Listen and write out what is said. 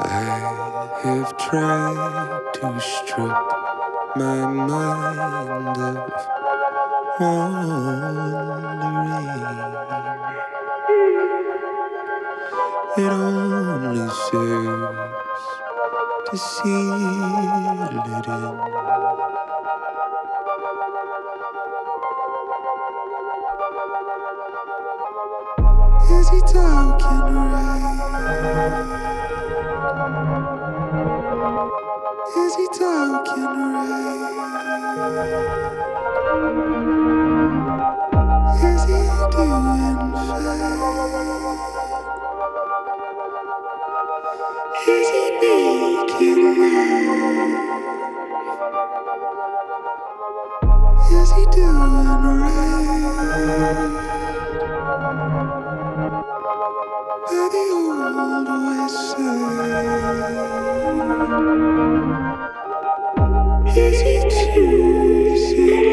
I have tried to strip my mind of wandering. It only serves to seal it in. Is he talking right? Is he talking right? Is he doing fine? Is he making love? Is he doing right? Is it too soon?